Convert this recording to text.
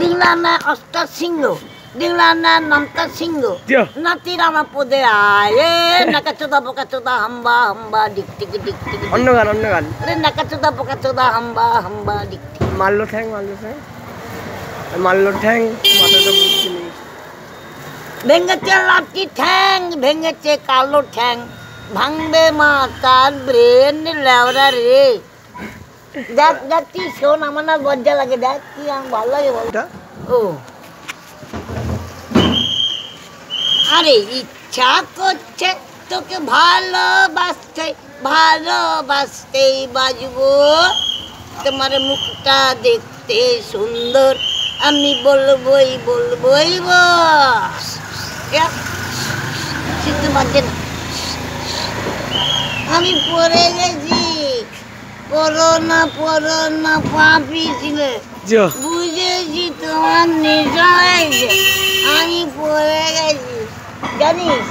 Dinglana Asta Singo. Dinglana Nanta Singo. Dio. Natirama Pode Aye. Nakachuda Pokachuda Hamba Hamba Dik Tik Dik Tik. অন্য গান অন্য গান Re Nakachuda Pokachuda Hamba Hamba Dik Tik. মারলো ঠ্যাং মারলো ঠ্যাং মারলো ঠ্যাং মাথাটা বুঝছি নি। ভেঙেছে লাঠি ঠ্যাং ভেঙেছে কালো ঠ্যাং ভাঙবে মা তার ব্রেন লেওরা রে দেখ দেখ তুই শোন আমার না লজ্জা লাগে দেখ কি আমার ভালো লাগে বল। ও। আরে ইচ্ছা করছে তোকে ভালোবাসতে ভালোবাসতেই বাজবো। তোমার মুখটা দেখতে সুন্দর আমি বলবই বলবই বস সিদ্ধ বাজছে না আমি পড়ে গেছি। করোনা পড়ো না পাপি ছিলে বুঝেছি তোমার নেশা হয়েছে আমি পড়ে গেছি জানিস